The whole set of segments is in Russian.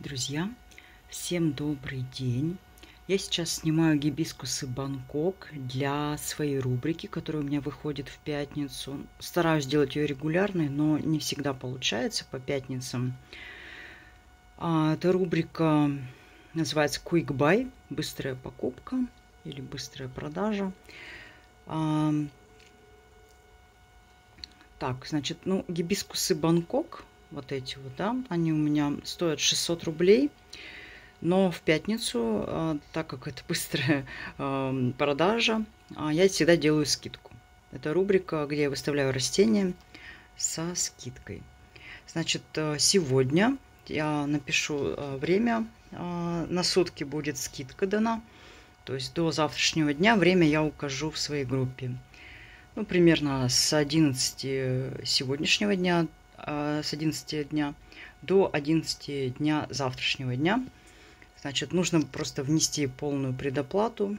Друзья, всем добрый день! Я сейчас снимаю гибискусы Бангкок для своей рубрики, которая у меня выходит в пятницу. Стараюсь делать ее регулярной, но не всегда получается по пятницам. А, эта рубрика называется Quick Buy, быстрая покупка или быстрая продажа. А, так, значит, ну, гибискусы Бангкок вот эти вот, да, они у меня стоят 600 рублей. Но в пятницу, а, так как это быстрая а, продажа, а, я всегда делаю скидку. Это рубрика, где я выставляю растения со скидкой. Значит, сегодня я напишу время, на сутки будет скидка дана. То есть до завтрашнего дня время я укажу в своей группе. Ну, примерно с 11 сегодняшнего дня Э, с 11 дня до 11 дня завтрашнего дня. Значит, нужно просто внести полную предоплату,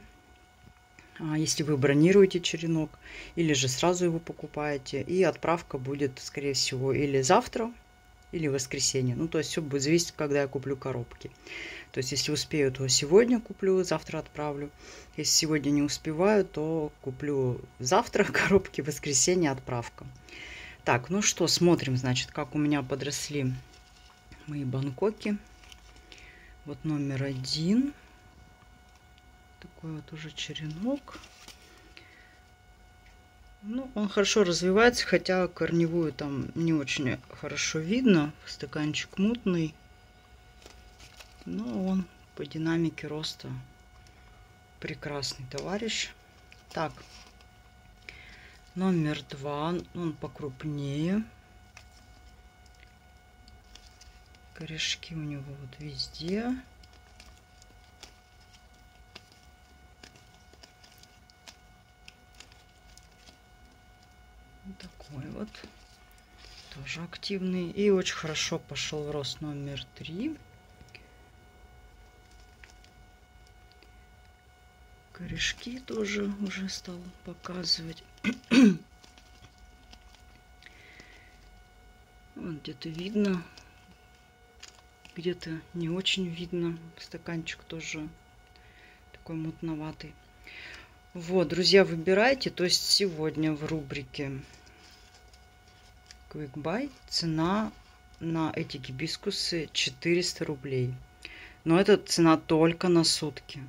а, если вы бронируете черенок, или же сразу его покупаете. И отправка будет, скорее всего, или завтра, или в воскресенье. Ну, то есть все будет зависеть, когда я куплю коробки. То есть, если успею, то сегодня куплю, завтра отправлю. Если сегодня не успеваю, то куплю завтра коробки, воскресенье отправка. Так, ну что, смотрим, значит, как у меня подросли мои Бангкоки. Вот номер один. Такой вот уже черенок. Ну, он хорошо развивается, хотя корневую там не очень хорошо видно. Стаканчик мутный. Но он по динамике роста прекрасный товарищ. Так, Номер два, он покрупнее. Корешки у него вот везде. Такой вот. Тоже активный. И очень хорошо пошел в рост номер три. Корешки тоже уже стал показывать. вот где-то видно, где-то не очень видно. Стаканчик тоже такой мутноватый. Вот, друзья, выбирайте. То есть сегодня в рубрике Quick Buy цена на эти гибискусы 400 рублей. Но это цена только на сутки.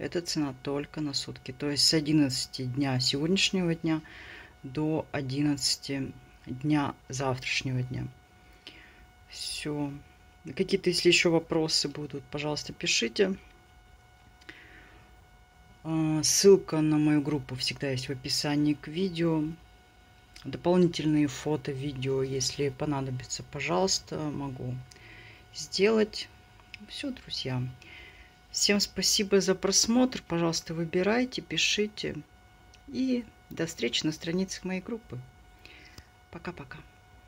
Это цена только на сутки. То есть с 11 дня сегодняшнего дня до 11 дня завтрашнего дня. Все. Какие-то, если еще вопросы будут, пожалуйста, пишите. А, ссылка на мою группу всегда есть в описании к видео. Дополнительные фото, видео, если понадобится, пожалуйста, могу сделать. Все, друзья. Всем спасибо за просмотр. Пожалуйста, выбирайте, пишите. И до встречи на страницах моей группы. Пока-пока.